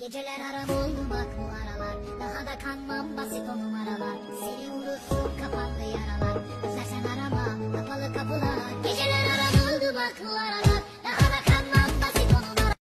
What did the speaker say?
Geceler aram oldu bak bu aralar. Daha da kanmam basit o numaralar. Seni unuttum kapandı yaralar. Özlersen arama kapalı kapılar. Geceler aram oldu bak bu aralar.